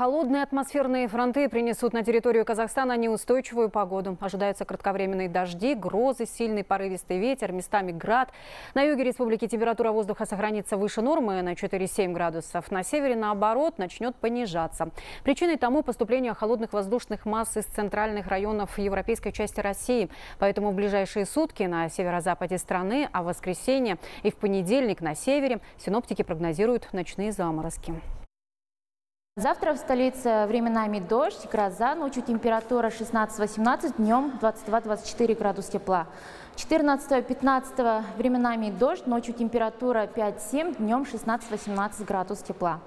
Холодные атмосферные фронты принесут на территорию Казахстана неустойчивую погоду. Ожидаются кратковременные дожди, грозы, сильный порывистый ветер, местами град. На юге республики температура воздуха сохранится выше нормы на 4-7 градусов. На севере, наоборот, начнет понижаться. Причиной тому поступление холодных воздушных масс из центральных районов европейской части России. Поэтому в ближайшие сутки на северо-западе страны, а в воскресенье и в понедельник на севере синоптики прогнозируют ночные заморозки. Завтра в столице временами дождь, гроза, ночью температура 16-18, днем 22-24 градуса тепла. 14-15 временами дождь, ночью температура 5-7, днем 16-18 градусов тепла.